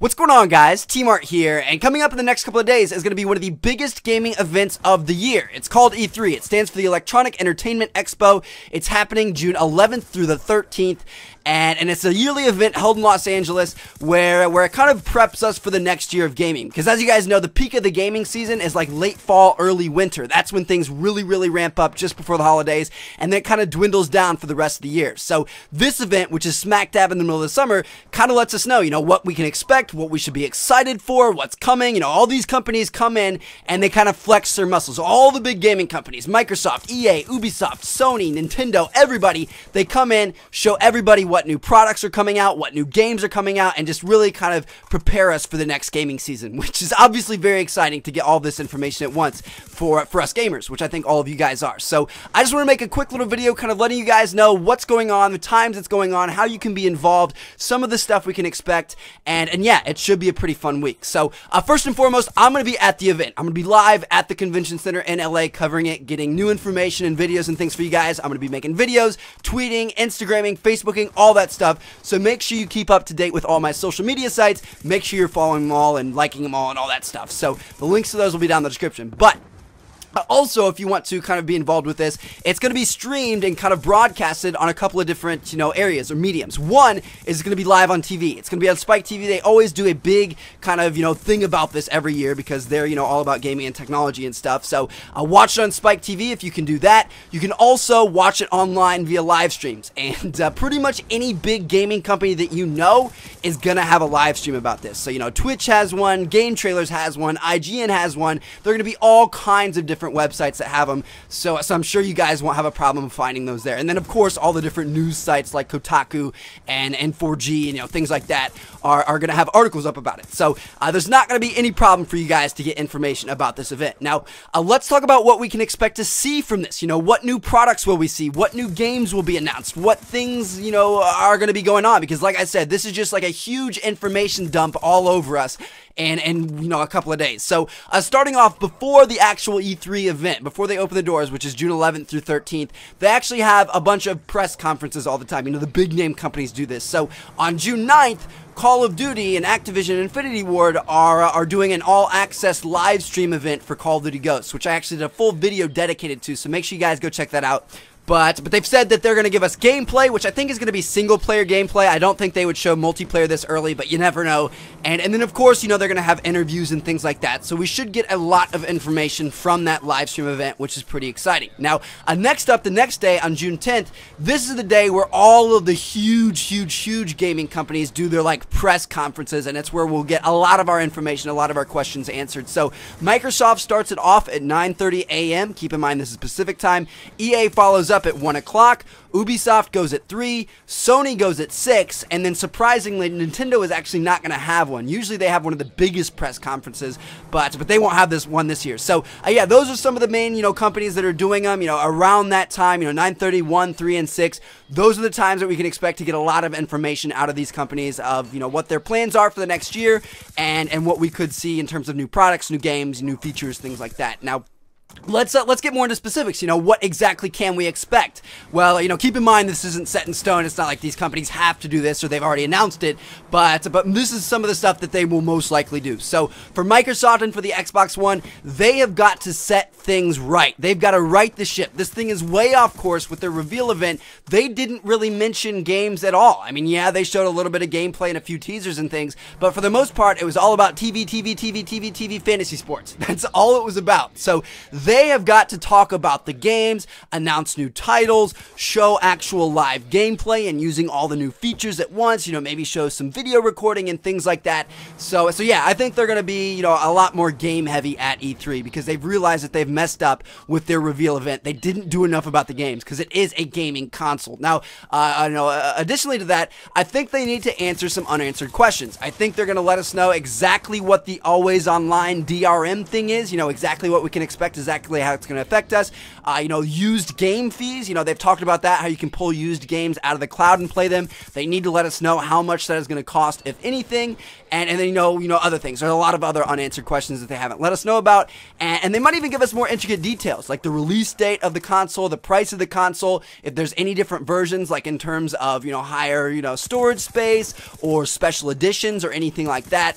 What's going on guys? T-Mart here, and coming up in the next couple of days is going to be one of the biggest gaming events of the year. It's called E3. It stands for the Electronic Entertainment Expo. It's happening June 11th through the 13th, and, and it's a yearly event held in Los Angeles where, where it kind of preps us for the next year of gaming. Because as you guys know, the peak of the gaming season is like late fall, early winter. That's when things really, really ramp up just before the holidays, and then it kind of dwindles down for the rest of the year. So this event, which is smack dab in the middle of the summer, kind of lets us know, you know, what we can expect what we should be excited for, what's coming. You know, all these companies come in and they kind of flex their muscles. All the big gaming companies, Microsoft, EA, Ubisoft, Sony, Nintendo, everybody, they come in, show everybody what new products are coming out, what new games are coming out, and just really kind of prepare us for the next gaming season, which is obviously very exciting to get all this information at once for, for us gamers, which I think all of you guys are. So I just want to make a quick little video kind of letting you guys know what's going on, the times it's going on, how you can be involved, some of the stuff we can expect, and, and yeah, yeah, it should be a pretty fun week. So, uh, first and foremost, I'm going to be at the event. I'm going to be live at the convention center in LA covering it, getting new information and videos and things for you guys. I'm going to be making videos, tweeting, Instagramming, Facebooking, all that stuff. So, make sure you keep up to date with all my social media sites. Make sure you're following them all and liking them all and all that stuff. So, the links to those will be down in the description. But, also, if you want to kind of be involved with this, it's going to be streamed and kind of broadcasted on a couple of different, you know, areas or mediums. One is going to be live on TV. It's going to be on Spike TV. They always do a big kind of, you know, thing about this every year because they're, you know, all about gaming and technology and stuff. So, uh, watch it on Spike TV if you can do that. You can also watch it online via live streams. And uh, pretty much any big gaming company that you know is going to have a live stream about this. So, you know, Twitch has one, Game Trailers has one, IGN has one. They're going to be all kinds of different different websites that have them. So, so I'm sure you guys won't have a problem finding those there. And then, of course, all the different news sites like Kotaku and N4G and you know things like that are, are going to have articles up about it. So uh, there's not going to be any problem for you guys to get information about this event. Now, uh, let's talk about what we can expect to see from this. You know, what new products will we see? What new games will be announced? What things, you know, are going to be going on? Because like I said, this is just like a huge information dump all over us and and you know a couple of days. So uh, starting off before the actual E3 event, before they open the doors, which is June 11th through 13th, they actually have a bunch of press conferences all the time. You know the big name companies do this. So on June 9th. Call of Duty and Activision Infinity Ward are uh, are doing an all access live stream event for Call of Duty Ghosts, which I actually did a full video dedicated to. So make sure you guys go check that out. But but they've said that they're going to give us gameplay, which I think is going to be single player gameplay. I don't think they would show multiplayer this early, but you never know. And and then of course, you know they're going to have interviews and things like that. So we should get a lot of information from that live stream event, which is pretty exciting. Now, uh, next up, the next day on June 10th, this is the day where all of the huge, huge, huge gaming companies do their like press conferences, and it's where we'll get a lot of our information, a lot of our questions answered. So Microsoft starts it off at 9:30 a.m. Keep in mind this is Pacific time. EA follows up up at 1 o'clock. Ubisoft goes at 3, Sony goes at 6, and then surprisingly, Nintendo is actually not going to have one. Usually they have one of the biggest press conferences, but but they won't have this one this year. So, uh, yeah, those are some of the main, you know, companies that are doing them, you know, around that time, you know, 9:30, 1, 3, and 6. Those are the times that we can expect to get a lot of information out of these companies of, you know, what their plans are for the next year and and what we could see in terms of new products, new games, new features, things like that. Now, Let's uh, let's get more into specifics. You know, what exactly can we expect? Well, you know, keep in mind this isn't set in stone. It's not like these companies have to do this or they've already announced it. But but this is some of the stuff that they will most likely do. So for Microsoft and for the Xbox One, they have got to set things right. They've got to right the ship. This thing is way off course with their reveal event. They didn't really mention games at all. I mean, yeah, they showed a little bit of gameplay and a few teasers and things, but for the most part, it was all about TV, TV, TV, TV, TV, fantasy sports. That's all it was about. So they have got to talk about the games, announce new titles, show actual live gameplay and using all the new features at once, you know, maybe show some video recording and things like that. So so yeah, I think they're going to be, you know, a lot more game heavy at E3 because they've realized that they've messed up with their reveal event. They didn't do enough about the games because it is a gaming console. Now, uh, I know uh, additionally to that, I think they need to answer some unanswered questions. I think they're going to let us know exactly what the always online DRM thing is, you know, exactly what we can expect. Is exactly how it's going to affect us. Uh, you know, used game fees. You know, they've talked about that, how you can pull used games out of the cloud and play them. They need to let us know how much that is going to cost, if anything. And, and then, you know, you know, other things. There's a lot of other unanswered questions that they haven't let us know about. And, and they might even give us more intricate details, like the release date of the console, the price of the console, if there's any different versions, like in terms of, you know, higher, you know, storage space or special editions or anything like that.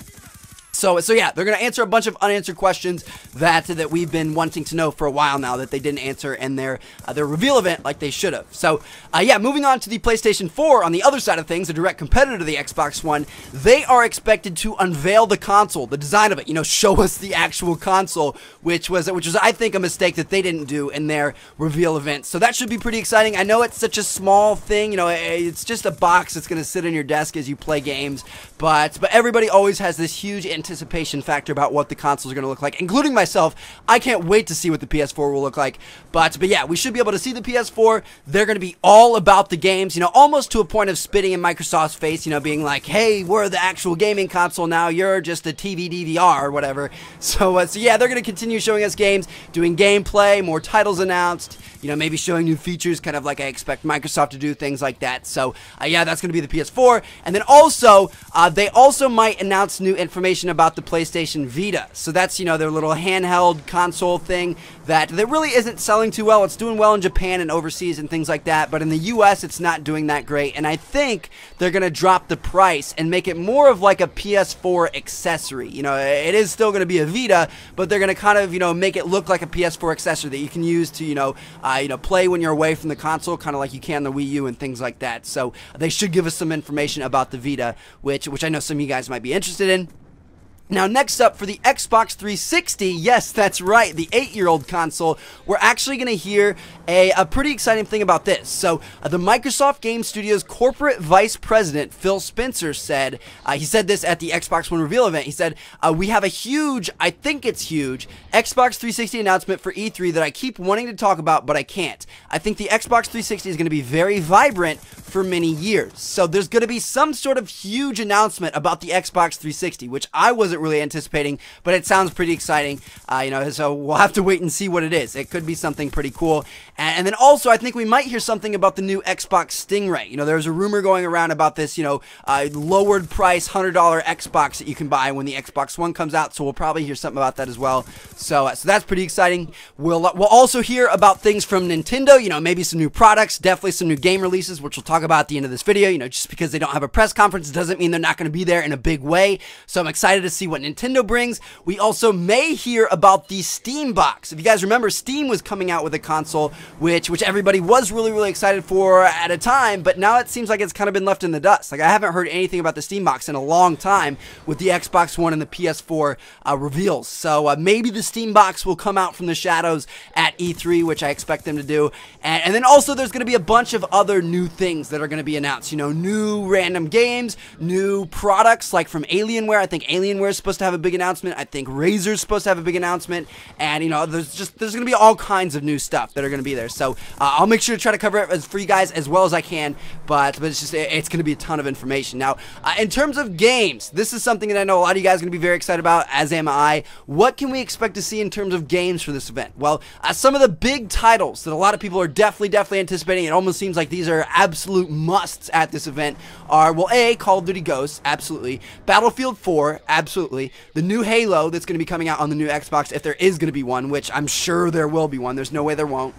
So, so yeah, they're to answer a bunch of unanswered questions that that we've been wanting to know for a while now that they didn't answer in their uh, their reveal event like they should have. So, uh, yeah, moving on to the PlayStation 4 on the other side of things, a direct competitor to the Xbox One, they are expected to unveil the console, the design of it, you know, show us the actual console, which was which was I think a mistake that they didn't do in their reveal event. So that should be pretty exciting. I know it's such a small thing, you know, it's just a box that's going to sit on your desk as you play games, but but everybody always has this huge anticipation factor about what the consoles are going to look like, including myself. I can't wait to see what the PS4 will look like. But but yeah, we should be able to see the PS4. They're going to be all about the games, you know, almost to a point of spitting in Microsoft's face, you know, being like, "Hey, we're the actual gaming console now. You're just a TV DVR or whatever." So uh, so yeah, they're going to continue showing us games, doing gameplay, more titles announced, you know, maybe showing new features, kind of like I expect Microsoft to do things like that. So uh, yeah, that's going to be the PS4, and then also uh, they also might announce new information about the PlayStation Vita. So that's, you know, their little handheld console thing that, that really isn't selling too well. It's doing well in Japan and overseas and things like that, but in the US, it's not doing that great. And I think they're going to drop the price and make it more of like a PS4 accessory. You know, it is still going to be a Vita, but they're going to kind of, you know, make it look like a PS4 accessory that you can use to, you know, uh, you know, play when you're away from the console, kind of like you can the Wii U and things like that. So they should give us some information about the Vita, which which I know some of you guys might be interested in. Now, next up for the Xbox 360, yes, that's right, the eight year old console, we're actually going to hear a, a pretty exciting thing about this. So, uh, the Microsoft Game Studios corporate vice president, Phil Spencer, said, uh, he said this at the Xbox One reveal event. He said, uh, We have a huge, I think it's huge, Xbox 360 announcement for E3 that I keep wanting to talk about, but I can't. I think the Xbox 360 is going to be very vibrant for many years. So, there's going to be some sort of huge announcement about the Xbox 360, which I wasn't really anticipating, but it sounds pretty exciting. Uh, you know, so we'll have to wait and see what it is. It could be something pretty cool. And, and, then also, I think we might hear something about the new Xbox Stingray. You know, there's a rumor going around about this, you know, uh, lowered price $100 Xbox that you can buy when the Xbox One comes out. So we'll probably hear something about that as well. So, uh, so that's pretty exciting. We'll we'll also hear about things from Nintendo. You know, maybe some new products, definitely some new game releases, which we'll talk about at the end of this video. You know, just because they don't have a press conference doesn't mean they're not going to be there in a big way. So I'm excited to see what Nintendo brings. We also may hear about the Steam box. If you guys remember, Steam was coming out with a console which which everybody was really really excited for at a time, but now it seems like it's kind of been left in the dust. Like I haven't heard anything about the Steam box in a long time with the Xbox One and the PS4 uh, reveals. So uh, maybe the Steam box will come out from the shadows at E3, which I expect them to do. And, and then also there's going to be a bunch of other new things that are going to be announced. You know, new random games, new products like from Alienware. I think Alienware is supposed to have a big announcement. I think Razer's supposed to have a big announcement. And you know, there's just there's going to be all kinds of new stuff that are going to be there. So uh, I'll make sure to try to cover it as, for you guys as well as I can. But but it's just it, it's going to be a ton of information. Now, uh, in terms of games, this is something that I know a lot of you guys are going to be very excited about. As am I. What can we expect to see in terms of games for this event? Well, uh, some of the big titles that a lot of people are definitely definitely anticipating. It almost seems like these are absolute musts at this event. Are well, a Call of Duty Ghosts, absolutely. Battlefield 4, absolutely. The new Halo that's going to be coming out on the new Xbox, if there is going to be one, which I'm sure there will be one. There's no way there won't.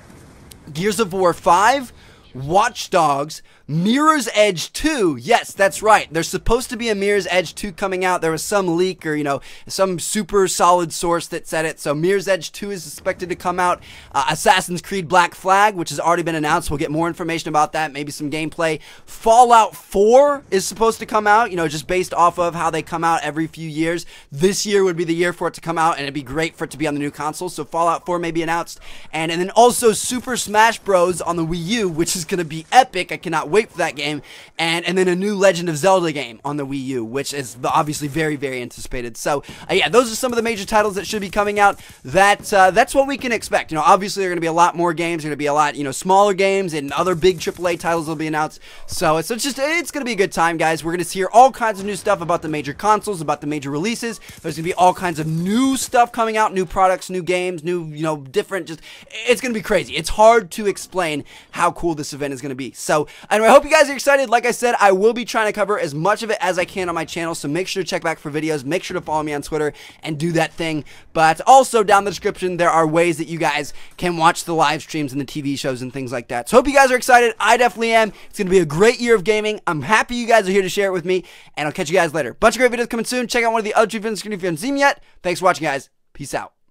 Gears of War 5, Watch Dogs, Mirror's Edge 2. Yes, that's right. There's supposed to be a Mirror's Edge 2 coming out. There was some leak or, you know, some super solid source that said it. So Mirror's Edge 2 is expected to come out. Uh, Assassin's Creed Black Flag, which has already been announced. We'll get more information about that, maybe some gameplay. Fallout 4 is supposed to come out, you know, just based off of how they come out every few years. This year would be the year for it to come out, and it'd be great for it to be on the new console. So Fallout 4 may be announced. And, and then also Super Smash Bros. on the Wii U, which is is going to be epic. I cannot wait for that game. And and then a new Legend of Zelda game on the Wii U, which is obviously very very anticipated. So uh, yeah, those are some of the major titles that should be coming out. That uh, that's what we can expect. You know, obviously there are going to be a lot more games. There are going to be a lot you know smaller games and other big AAA titles will be announced. So it's, it's just it's going to be a good time, guys. We're going to hear all kinds of new stuff about the major consoles, about the major releases. There's going to be all kinds of new stuff coming out, new products, new games, new you know different. Just it's going to be crazy. It's hard to explain how cool event is going to be. So anyway, I hope you guys are excited. Like I said, I will be trying to cover as much of it as I can on my channel. So make sure to check back for videos. Make sure to follow me on Twitter and do that thing. But also down the description, there are ways that you guys can watch the live streams and the TV shows and things like that. So hope you guys are excited. I definitely am. It's going to be a great year of gaming. I'm happy you guys are here to share it with me, and I'll catch you guys later. Bunch of great videos coming soon. Check out one of the other two videos if you haven't seen them yet. Thanks for watching, guys. Peace out.